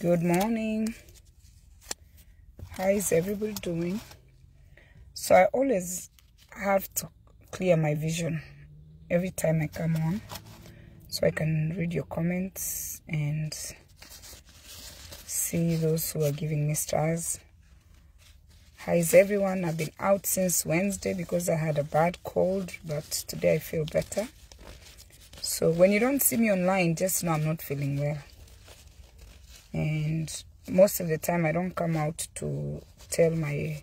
Good morning. How is everybody doing? So I always have to clear my vision every time I come on so I can read your comments and see those who are giving me stars. How is everyone? I've been out since Wednesday because I had a bad cold, but today I feel better. So when you don't see me online, just know I'm not feeling well. And most of the time, I don't come out to tell my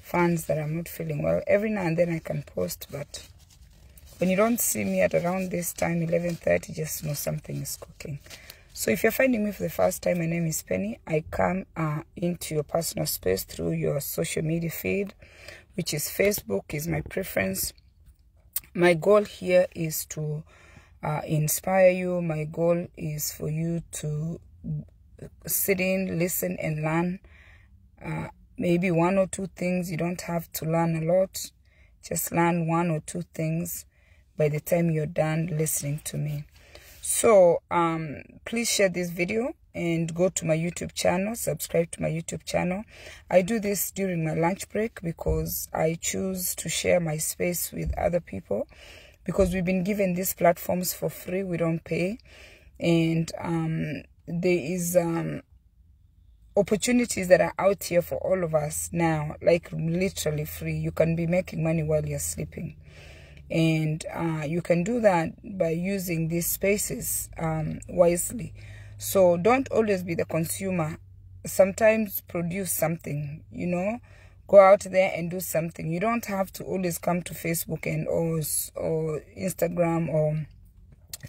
fans that I'm not feeling well. Every now and then I can post, but when you don't see me at around this time, 11.30, just know something is cooking. So if you're finding me for the first time, my name is Penny. I come uh, into your personal space through your social media feed, which is Facebook is my preference. My goal here is to uh, inspire you. My goal is for you to sit in, listen, and learn. Uh, maybe one or two things. You don't have to learn a lot. Just learn one or two things by the time you're done listening to me. So um, please share this video and go to my YouTube channel, subscribe to my YouTube channel. I do this during my lunch break because I choose to share my space with other people because we've been given these platforms for free. We don't pay. And um, there is um, opportunities that are out here for all of us now, like literally free. You can be making money while you're sleeping. And uh, you can do that by using these spaces um, wisely. So don't always be the consumer. Sometimes produce something, you know. Go out there and do something. You don't have to always come to Facebook and or, or Instagram or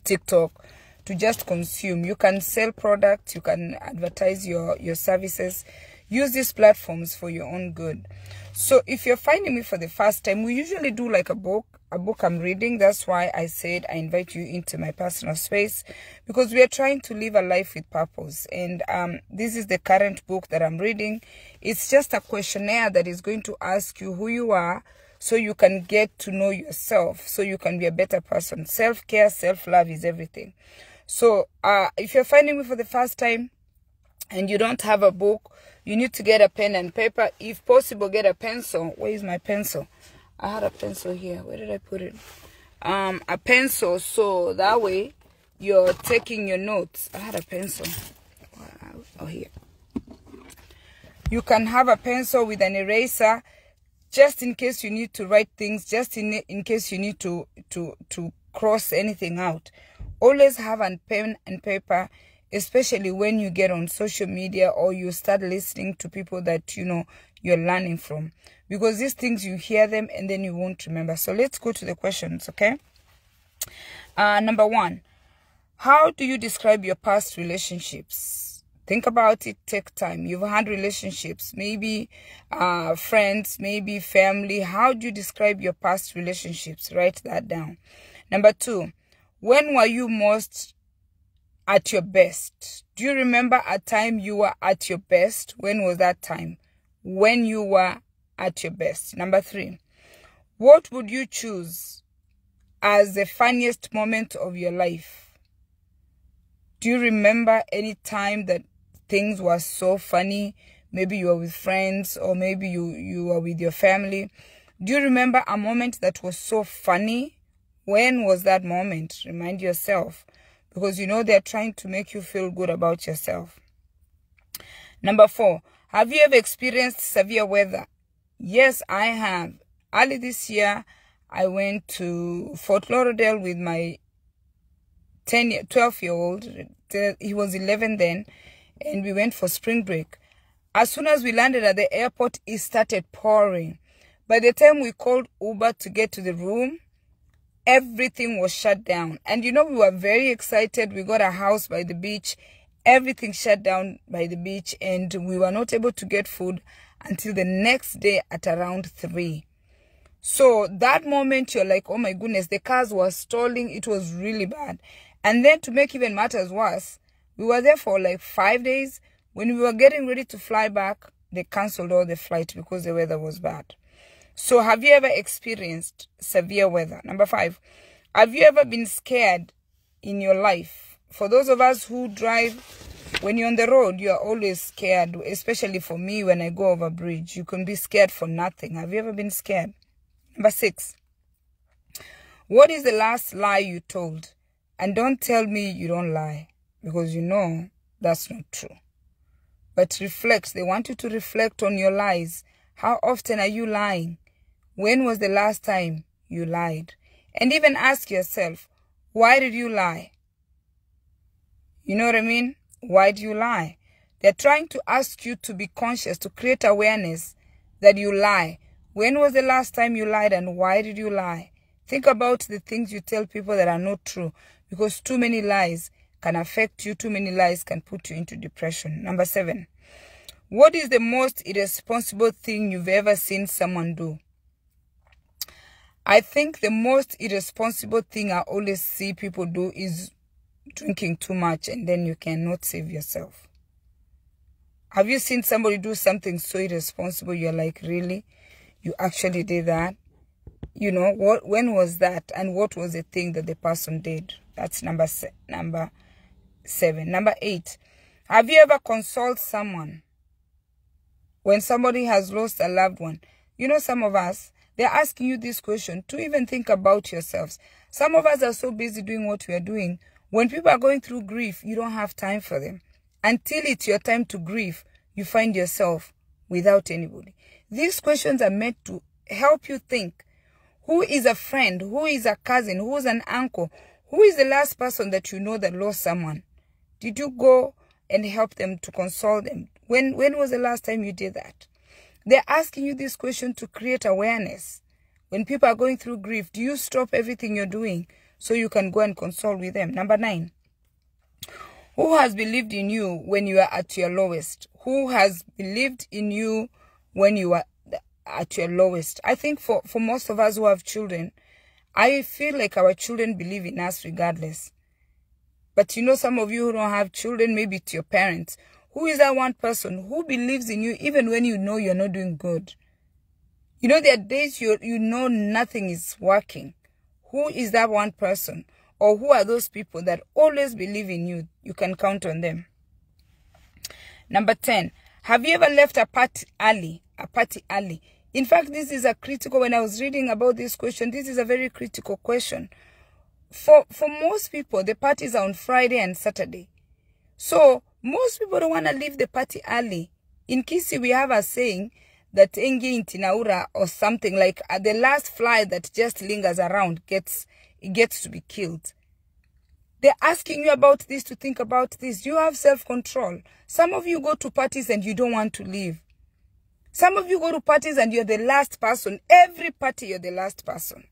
TikTok to just consume. You can sell products, you can advertise your, your services. Use these platforms for your own good. So if you're finding me for the first time, we usually do like a book, a book I'm reading. That's why I said I invite you into my personal space because we are trying to live a life with purpose. And um, this is the current book that I'm reading. It's just a questionnaire that is going to ask you who you are, so you can get to know yourself so you can be a better person self-care self-love is everything so uh if you're finding me for the first time and you don't have a book you need to get a pen and paper. If possible get a pencil. Where is my pencil? I had a pencil here. Where did i put it? Um a pencil. So that way you're taking your notes. I had a pencil. Oh here. You can have a pencil with an eraser just in case you need to write things just in in case you need to to to cross anything out always have a pen and paper especially when you get on social media or you start listening to people that you know you're learning from because these things you hear them and then you won't remember so let's go to the questions okay uh number one how do you describe your past relationships Think about it, take time. You've had relationships, maybe uh, friends, maybe family. How do you describe your past relationships? Write that down. Number two, when were you most at your best? Do you remember a time you were at your best? When was that time? When you were at your best. Number three, what would you choose as the funniest moment of your life? Do you remember any time that things were so funny maybe you were with friends or maybe you you were with your family do you remember a moment that was so funny when was that moment? Remind yourself. Because you know they're trying to make you feel good about yourself. Number four have you ever experienced severe weather? Yes i have. Early this year i went to fort lauderdale with my 10 12 year old he was 11 then and we went for spring break. As soon as we landed at the airport, it started pouring. By the time we called Uber to get to the room, everything was shut down. And you know, we were very excited. We got a house by the beach. Everything shut down by the beach and we were not able to get food until the next day at around 3. So that moment, you're like, oh my goodness, the cars were stalling. It was really bad. And then to make even matters worse, we were there for like five days. When we were getting ready to fly back, they cancelled all the flight because the weather was bad. So have you ever experienced severe weather? Number five, have you ever been scared in your life? For those of us who drive when you're on the road, you're always scared, especially for me when I go over a bridge. You can be scared for nothing. Have you ever been scared? Number six. What is the last lie you told? And don't tell me you don't lie because you know that's not true. But reflect. They want you to reflect on your lies. How often are you lying? When was the last time you lied? And even ask yourself, why did you lie? You know what I mean? Why do you lie? They're trying to ask you to be conscious, to create awareness that you lie. When was the last time you lied and why did you lie? Think about the things you tell people that are not true because too many lies can affect you. Too many lies can put you into depression. Number seven, what is the most irresponsible thing you've ever seen someone do? I think the most irresponsible thing I always see people do is drinking too much and then you cannot save yourself. Have you seen somebody do something so irresponsible? You're like, really? You actually did that? You know, what? when was that? And what was the thing that the person did? That's number, se number seven. Number eight, have you ever consoled someone when somebody has lost a loved one? You know, some of us, they're asking you this question to even think about yourselves. Some of us are so busy doing what we are doing, when people are going through grief, you don't have time for them. Until it's your time to grieve, you find yourself without anybody. These questions are meant to help you think. Who is a friend? Who is a cousin? Who is an uncle? Who is the last person that you know that lost someone? Did you go and help them to console them? When, when was the last time you did that? They're asking you this question to create awareness. When people are going through grief, do you stop everything you're doing so you can go and console with them. Number nine, who has believed in you when you are at your lowest? Who has believed in you when you are at your lowest? I think for, for most of us who have children, I feel like our children believe in us regardless. But you know, some of you who don't have children, maybe it's your parents. Who is that one person who believes in you even when you know you're not doing good? You know, there are days you, you know nothing is working. Who is that one person? Or who are those people that always believe in you? You can count on them. Number 10. Have you ever left a party early? A party early. In fact, this is a critical, when I was reading about this question, this is a very critical question. For, for most people, the parties are on Friday and Saturday. So, most people don't want to leave the party early. In Kisii, we have a saying, that Engi in Tinaura or something like uh, the last fly that just lingers around gets gets to be killed. They're asking you about this to think about this. You have self-control. Some of you go to parties and you don't want to leave. Some of you go to parties and you're the last person. Every party, you're the last person.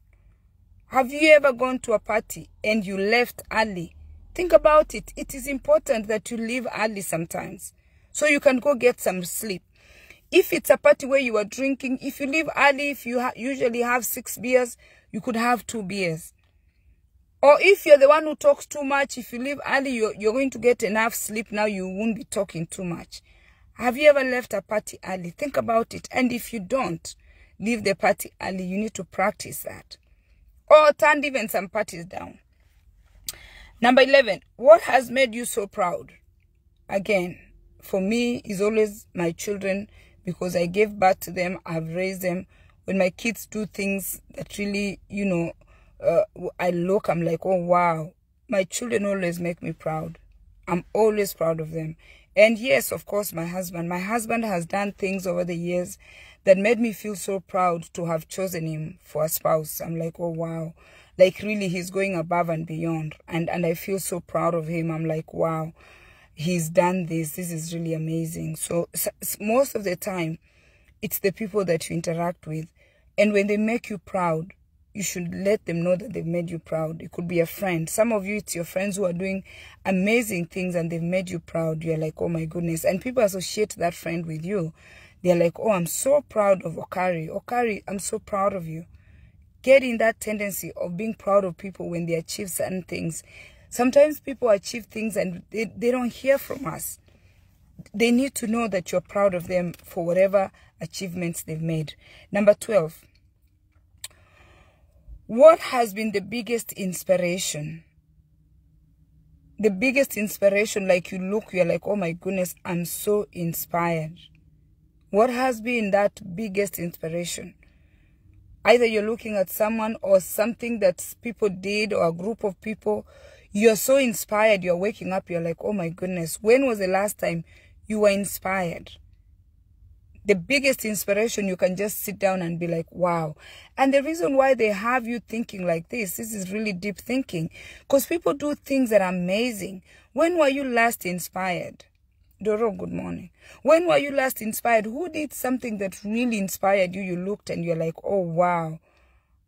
Have you ever gone to a party and you left early? Think about it. It is important that you leave early sometimes so you can go get some sleep. If it's a party where you are drinking, if you leave early, if you ha usually have six beers, you could have two beers. Or if you're the one who talks too much, if you leave early, you're, you're going to get enough sleep. Now you won't be talking too much. Have you ever left a party early? Think about it. And if you don't leave the party early, you need to practice that. Or turn even some parties down. Number 11, what has made you so proud? Again, for me, is always my children because I gave birth to them, I've raised them. When my kids do things that really, you know, uh, I look, I'm like, oh, wow. My children always make me proud. I'm always proud of them. And yes, of course, my husband. My husband has done things over the years that made me feel so proud to have chosen him for a spouse. I'm like, oh, wow. Like, really, he's going above and beyond. And, and I feel so proud of him. I'm like, wow he's done this. This is really amazing. So, so, most of the time, it's the people that you interact with. And when they make you proud, you should let them know that they've made you proud. It could be a friend. Some of you, it's your friends who are doing amazing things and they've made you proud. You're like, oh my goodness. And people associate that friend with you. They're like, oh, I'm so proud of Okari. Okari, I'm so proud of you. Getting that tendency of being proud of people when they achieve certain things Sometimes people achieve things and they, they don't hear from us. They need to know that you're proud of them for whatever achievements they've made. Number 12. What has been the biggest inspiration? the biggest inspiration, like you look, you're like, oh my goodness, I'm so inspired. What has been that biggest inspiration? Either you're looking at someone or something that people did or a group of people. You're so inspired. You're waking up. You're like, oh my goodness, when was the last time you were inspired? the biggest inspiration, you can just sit down and be like, wow. And the reason why they have you thinking like this, this is really deep thinking. Because people do things that are amazing. When were you last inspired? Doro, good morning. When were you last inspired? Who did something that really inspired you? You looked and you're like, oh, wow.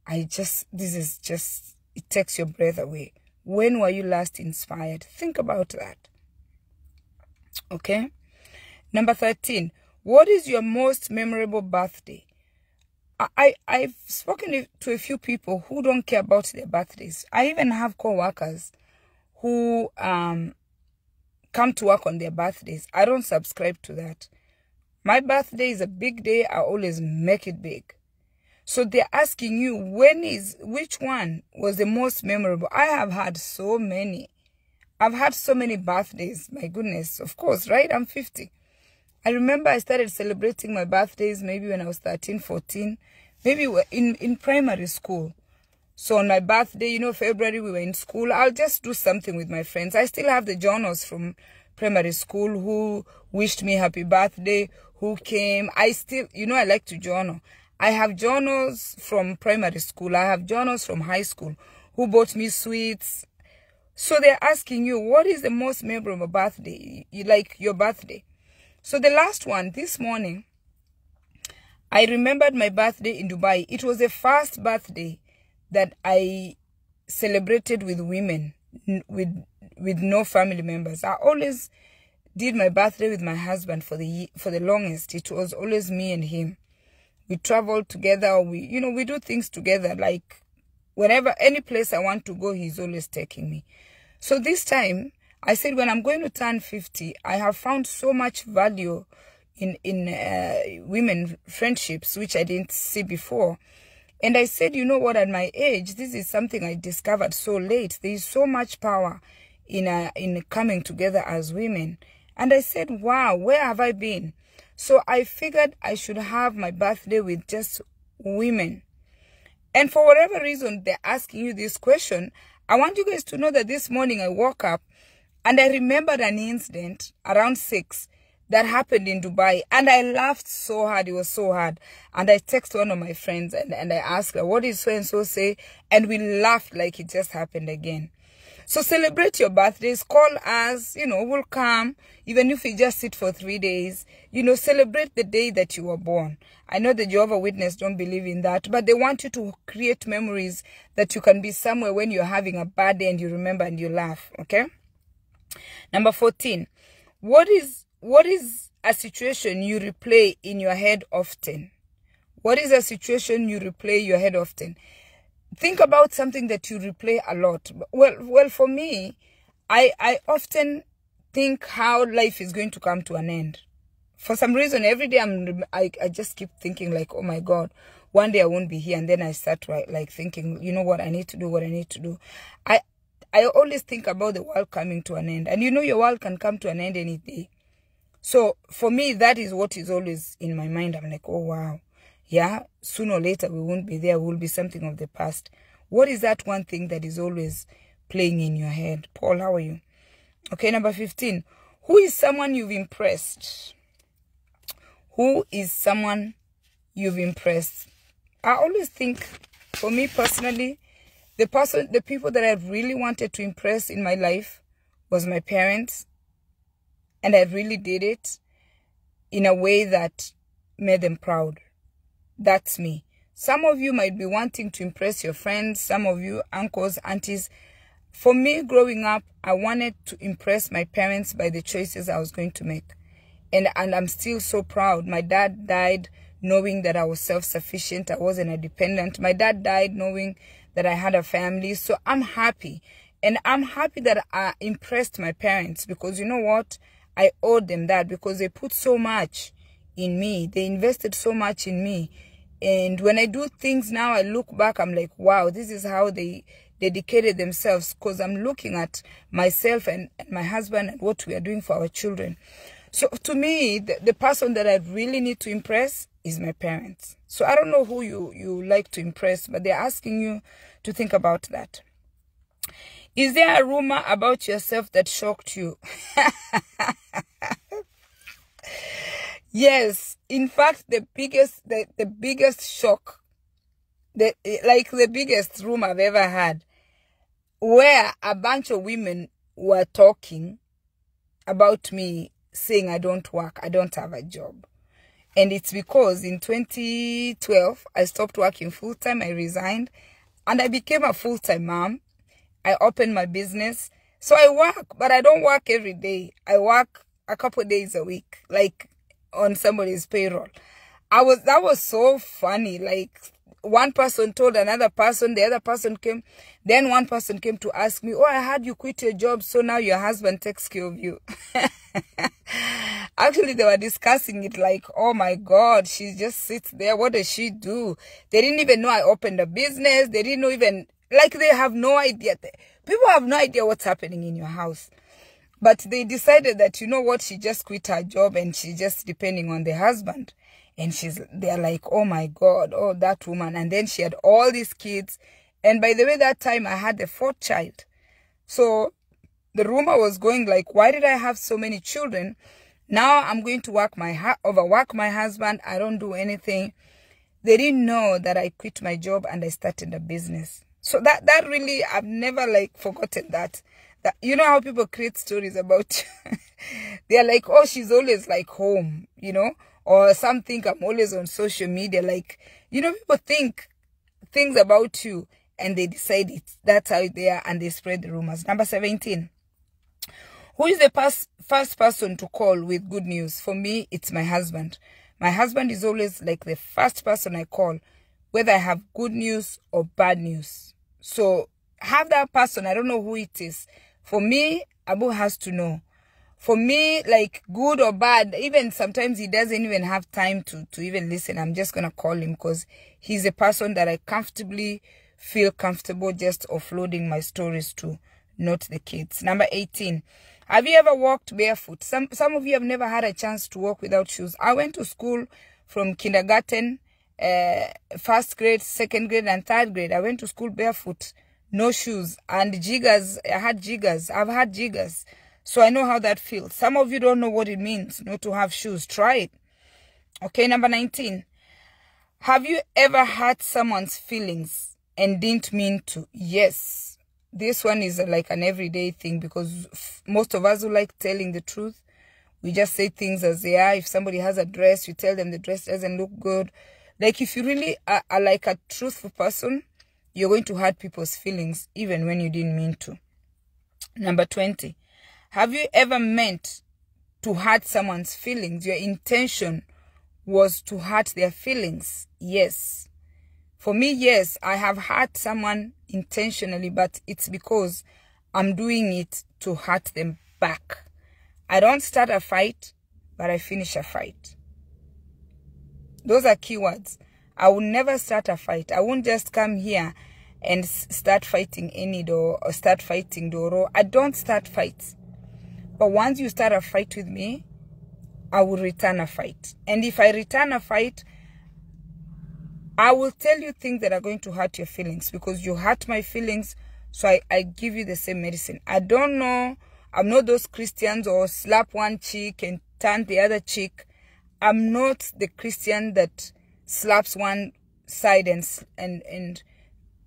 I just, this is just, it takes your breath away. When were you last inspired? Think about that. Okay? Number 13. What is your most memorable birthday? I, I, have spoken to a few people who don't care about their birthdays. I even have co-workers who um, come to work on their birthdays. I don't subscribe to that. My birthday is a big day. I always make it big. So they're asking you, when is, which one was the most memorable? I have had so many. I've had so many birthdays. My goodness, of course, right? I'm 50. I remember I started celebrating my birthdays maybe when I was 13, 14, maybe in, in primary school. So on my birthday, you know, February, we were in school. I'll just do something with my friends. I still have the journals from primary school who wished me happy birthday, who came. I still, you know, I like to journal. I have journals from primary school. I have journals from high school who bought me sweets. So they're asking you, what is the most memorable birthday? You like your birthday? So the last one, this morning, I remembered my birthday in Dubai. It was the first birthday that I celebrated with women, with with no family members. I always did my birthday with my husband for the for the longest. It was always me and him. We traveled together. We you know we do things together. Like whenever any place I want to go, he's always taking me. So this time I said, when I'm going to turn 50, I have found so much value in, in uh, women friendships, which I didn't see before. And I said, you know what, at my age, this is something I discovered so late. There is so much power in, uh, in coming together as women. And I said, wow, where have I been? So I figured I should have my birthday with just women. And for whatever reason they're asking you this question, I want you guys to know that this morning I woke up and I remembered an incident around six that happened in Dubai. And I laughed so hard. It was so hard. And I texted one of my friends and, and I asked her, what did so and so say? And we laughed like it just happened again. So celebrate your birthdays. Call us, you know, we'll come. Even if we just sit for three days, you know, celebrate the day that you were born. I know the Jehovah Witness don't believe in that, but they want you to create memories that you can be somewhere when you're having a bad day and you remember and you laugh, okay? Number 14. What is what is a situation you replay in your head often? What is a situation you replay your head often? Think about something that you replay a lot. Well, well, for me, I I often think how life is going to come to an end. For some reason, every day I'm I I just keep thinking like, oh my God, one day I won't be here, and then I start like thinking, you know what, I need to do what I need to do. I I always think about the world coming to an end. And you know your world can come to an end any day. So for me, that is what is always in my mind. I'm like, oh, wow. Yeah, sooner or later we won't be there. We'll be something of the past. What is that one thing that is always playing in your head? Paul, how are you? Okay, number 15. Who is someone you've impressed? Who is someone you've impressed? I always think, for me personally, the person, the people that I've really wanted to impress in my life was my parents. And I really did it in a way that made them proud. That's me. Some of you might be wanting to impress your friends, some of you uncles, aunties. For me, growing up, I wanted to impress my parents by the choices I was going to make. And, and I'm still so proud. My dad died knowing that I was self-sufficient. I wasn't a dependent. My dad died knowing that I had a family. So I'm happy. And I'm happy that I impressed my parents because you know what? I owe them that because they put so much in me. They invested so much in me. And when I do things now, I look back, I'm like, wow, this is how they dedicated themselves because I'm looking at myself and, and my husband and what we are doing for our children. So to me, the, the person that I really need to impress is my parents. So I don't know who you, you like to impress, but they're asking you to think about that. Is there a rumor about yourself that shocked you? yes. In fact, the biggest, the, the biggest shock, the, like the biggest rumor I've ever had, where a bunch of women were talking about me saying I don't work, I don't have a job. And it's because in 2012, I stopped working full time, I resigned, and I became a full time mom. I opened my business. So I work, but I don't work every day. I work a couple days a week, like on somebody's payroll. I was, that was so funny. Like one person told another person, the other person came, then one person came to ask me, oh, I heard you quit your job, so now your husband takes care of you. Actually, they were discussing it like, oh my God, she just sits there. What does she do? They didn't even know I opened a business. They didn't know even, like they have no idea. People have no idea what's happening in your house. But they decided that, you know what, she just quit her job and she's just depending on the husband. And she's, they're like, oh my God, oh, that woman. And then she had all these kids. And by the way, that time I had the fourth child. So the rumor was going like, why did I have so many children? Now I'm going to work my, overwork my husband. I don't do anything. They didn't know that I quit my job and I started a business. So that, that really, I've never like forgotten that. That, you know how people create stories about they're like oh she's always like home you know? Or some think i'm always on social media like you know people think things about you and they decide it that's how they are and they spread the rumors. Number 17 who is the past, first person to call with good news? For me it's my husband. My husband is always like the first person i call whether i have good news or bad news so have that person i don't know who it is for me, Abu has to know. For me, like good or bad, even sometimes he doesn't even have time to, to even listen. I'm just going to call him because he's a person that I comfortably feel comfortable just offloading my stories to, not the kids. Number 18. Have you ever walked barefoot? Some, some of you have never had a chance to walk without shoes. I went to school from kindergarten, uh, first grade, second grade, and third grade. I went to school barefoot no shoes and jiggers. I had jiggers. I've had jiggers. So i know how that feels. Some of you don't know what it means not to have shoes. Try it. Okay number 19 have you ever hurt someone's feelings and didn't mean to? Yes. This one is like an everyday thing because most of us who like telling the truth we just say things as they are. If somebody has a dress you tell them the dress doesn't look good like if you really are, are like a truthful person you're going to hurt people's feelings even when you didn't mean to. Number 20. Have you ever meant to hurt someone's feelings? Your intention was to hurt their feelings? Yes. For me, yes, I have hurt someone intentionally, but it's because I'm doing it to hurt them back. I don't start a fight, but I finish a fight. Those are keywords. I will never start a fight. I won't just come here and start fighting any door or start fighting Doro. I don't start fights. But once you start a fight with me, I will return a fight. And if I return a fight, I will tell you things that are going to hurt your feelings because you hurt my feelings. So I, I give you the same medicine. I don't know. I'm not those Christians or slap one cheek and turn the other cheek. I'm not the Christian that slaps one side and and and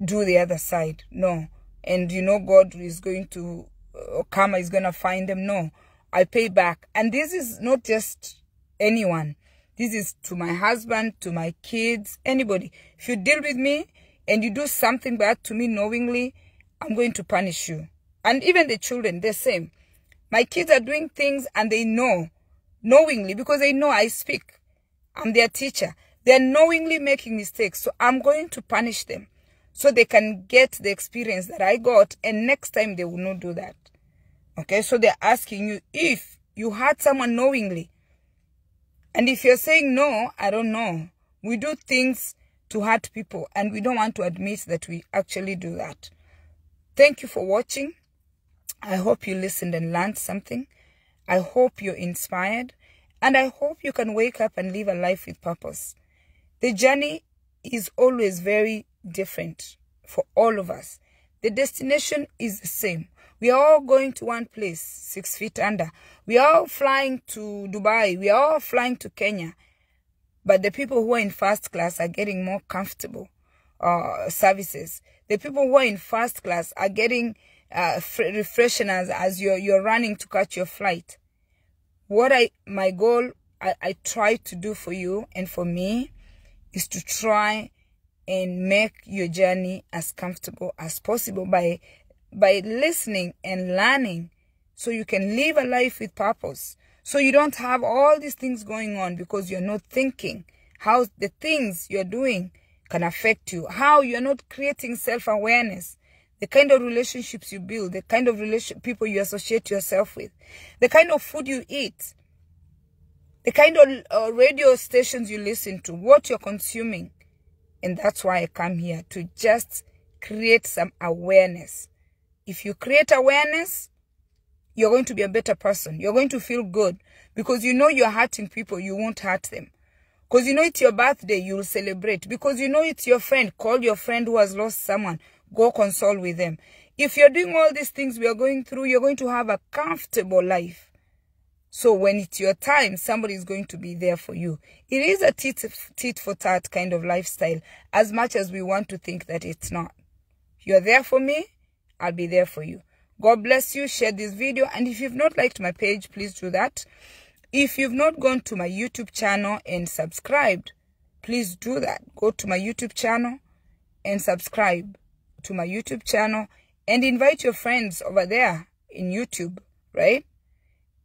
do the other side. No. And you know God is going to uh, karma is going to find them. No. I pay back. And this is not just anyone. This is to my husband, to my kids, anybody. If you deal with me and you do something bad to me knowingly, I'm going to punish you. And even the children, the same. My kids are doing things and they know knowingly because they know I speak. I'm their teacher. They're knowingly making mistakes. So I'm going to punish them so they can get the experience that I got and next time they will not do that. Okay, so they're asking you if you hurt someone knowingly. And if you're saying no, I don't know. We do things to hurt people and we don't want to admit that we actually do that. Thank you for watching. I hope you listened and learned something. I hope you're inspired. And I hope you can wake up and live a life with purpose. The journey is always very different for all of us. The destination is the same. We are all going to one place, six feet under. We are all flying to Dubai. We are all flying to Kenya. But the people who are in first class are getting more comfortable uh, services. The people who are in first class are getting uh, refreshers as you're, you're running to catch your flight. What I, my goal, I, I try to do for you and for me is to try and make your journey as comfortable as possible by, by listening and learning so you can live a life with purpose. So you don't have all these things going on because you're not thinking how the things you're doing can affect you, how you're not creating self-awareness, the kind of relationships you build, the kind of relation people you associate yourself with, the kind of food you eat, the kind of uh, radio stations you listen to, what you're consuming. And that's why I come here to just create some awareness. If you create awareness, you're going to be a better person. You're going to feel good because you know you're hurting people, you won't hurt them. Because you know it's your birthday, you'll celebrate. Because you know it's your friend, call your friend who has lost someone, go console with them. If you're doing all these things we are going through, you're going to have a comfortable life. So when it's your time, somebody is going to be there for you. It is a tit, tit for tat kind of lifestyle, as much as we want to think that it's not. You're there for me, I'll be there for you. God bless you. Share this video. And if you've not liked my page, please do that. If you've not gone to my YouTube channel and subscribed, please do that. Go to my YouTube channel and subscribe to my YouTube channel and invite your friends over there in YouTube, right?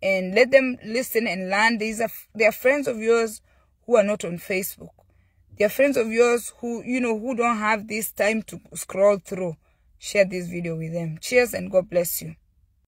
And let them listen and learn. These are, they are friends of yours who are not on Facebook. They are friends of yours who, you know, who don't have this time to scroll through share this video with them. Cheers and God bless you.